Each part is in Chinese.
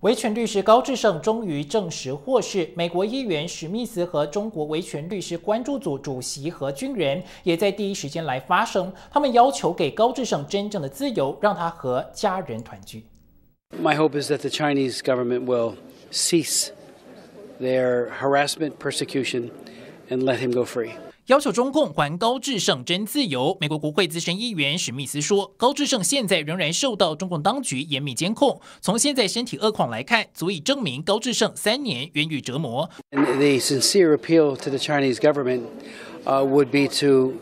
维权律师高志胜终于证实获释。美国议员史密斯和中国维权律师关注组主席何军仁也在第一时间来发声，他们要求给高志胜真正的自由，让他和家人团聚。My hope is that the Chinese government will cease their harassment, persecution, and let him go free. 要求中共还高志胜真自由。美国国会资深议员史密斯说：“高志胜现在仍然受到中共当局严密监控。从现在身体恶况来看，足以证明高志胜三年冤狱折磨。” The sincere appeal to the Chinese government would be to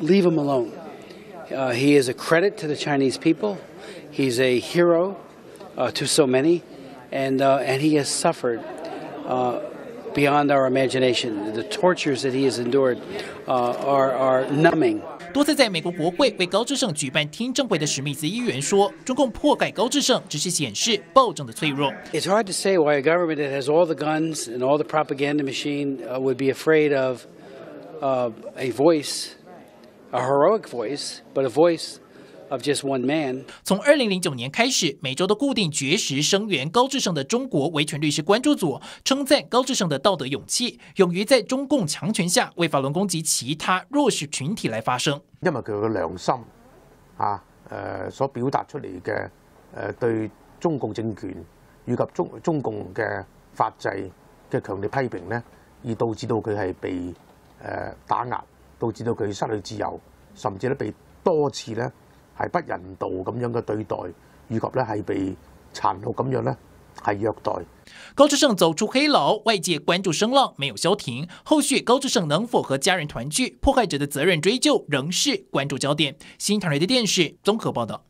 leave him alone. He is a credit to the Chinese people. He's a hero to so many, and and he has suffered. Beyond our imagination, the tortures that he has endured are are numbing. 多次在美国国会为高志胜举办听证会的史密斯议员说，中共迫害高志胜只是显示暴政的脆弱。It's hard to say why a government that has all the guns and all the propaganda machine would be afraid of a voice, a heroic voice, but a voice. of just one man。从二零零九年开始，每周都固定绝食声援高志胜的中国维权律师关注组，称赞高志胜的道德勇气，勇于在中共强权下为法轮功及其他弱势群体来发声。因为佢嘅良心啊，誒所表達出嚟嘅誒對中共政權以及中中共嘅法制嘅強烈批評呢，而導致到佢係被誒打壓，導致到佢失去自由，甚至咧被多次咧。係不人道咁樣嘅對待，以及咧係被殘酷咁樣咧係虐待。高志胜走出黑牢，外界关注声浪没有消停。后续高志胜能否和家人团聚，迫害者的责任追究仍是关注焦点。新唐人的电视综合报道。